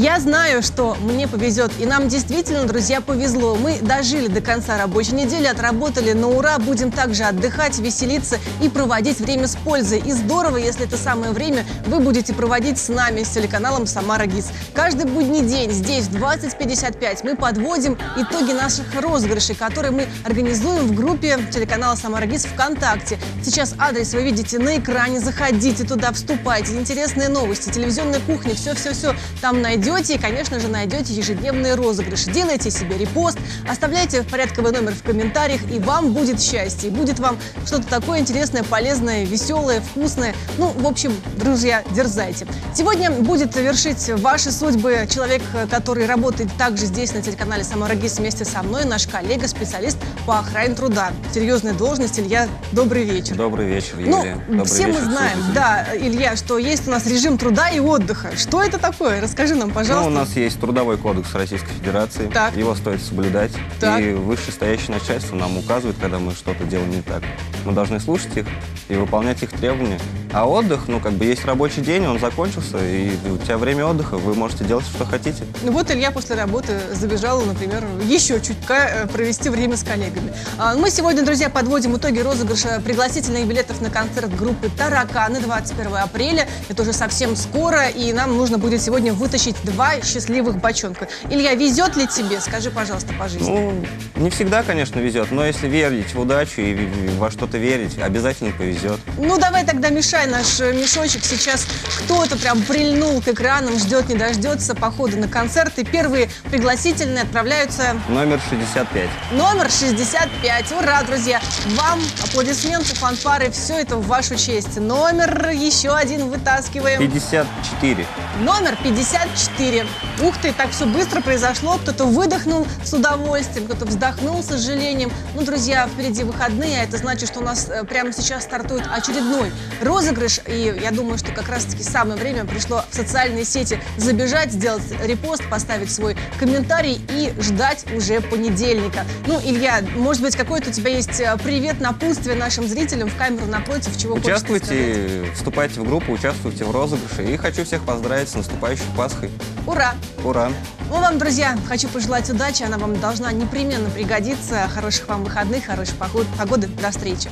Я знаю, что мне повезет, и нам действительно, друзья, повезло. Мы дожили до конца рабочей недели, отработали на ура, будем также отдыхать, веселиться и проводить время с пользой. И здорово, если это самое время вы будете проводить с нами, с телеканалом «Самара ГИС». Каждый будний день здесь в 20.55 мы подводим итоги наших розыгрышей, которые мы организуем в группе телеканала «Самара ГИС» ВКонтакте. Сейчас адрес вы видите на экране, заходите туда, вступайте. Интересные новости, телевизионная кухня, все-все-все там найдете найдете и, конечно же, найдете ежедневные розыгрыши. Делайте себе репост, оставляйте порядковый номер в комментариях, и вам будет счастье. И будет вам что-то такое интересное, полезное, веселое, вкусное. Ну, в общем, друзья, дерзайте. Сегодня будет вершить ваши судьбы человек, который работает также здесь, на телеканале «Самарагис» вместе со мной, наш коллега, специалист по охране труда. Серьезная должность. Илья, добрый вечер. Добрый вечер, Ну, Юлия. Добрый все мы вечер, знаем, слушатели. да, Илья, что есть у нас режим труда и отдыха. Что это такое? Расскажи нам, Ну, пожалуйста. у нас есть Трудовой кодекс Российской Федерации. Так. Его стоит соблюдать. Так. И вышестоящее начальство нам указывает, когда мы что-то делаем не так. Мы должны слушать их и выполнять их требования. А отдых, ну, как бы есть рабочий день, он закончился, и у тебя время отдыха, вы можете делать, что хотите. Ну вот Илья после работы забежал, например, еще чутка э, провести время с коллегами. А, Мы сегодня, друзья, подводим итоги розыгрыша пригласительных билетов на концерт группы «Тараканы» 21 апреля. Это уже совсем скоро, и нам нужно будет сегодня вытащить два счастливых бочонка. Илья, везет ли тебе? Скажи, пожалуйста, по жизни. Ну, не всегда, конечно, везет, но если верить в удачу и во что-то верить, обязательно повезет. Ну, давай тогда мешай наш э, мешочек. Сейчас кто-то прям прильнул к экранам, ждет, не дождется похода на концерт. И первые пригласительные отправляются Номер 65. Номер 65. Ура, друзья! Вам аплодисменты, фанфары, все это в вашу честь. Номер еще один вытаскиваем. 54. Номер 54. Ух ты, так все быстро произошло. Кто-то выдохнул с удовольствием, кто-то вздохнул с сожалением. Ну, друзья, впереди выходные, а это значит, что у нас э, прямо сейчас стартует очередной розыгрыш. И я думаю, что как раз-таки самое время пришло в социальные сети забежать, сделать репост, поставить свой комментарий и ждать уже понедельника. Ну, Илья, может быть, какой-то у тебя есть э, привет, напутствие нашим зрителям в камеру напротив, чего? Участвуйте, вступайте в группу, участвуйте в розыгрыше. И хочу всех поздравить с наступающей Пасхой. Ура! Ура! Ну, вам, друзья, хочу пожелать удачи. Она вам должна непременно пригодиться. Хороших вам выходных, хорошей погоды. До встречи.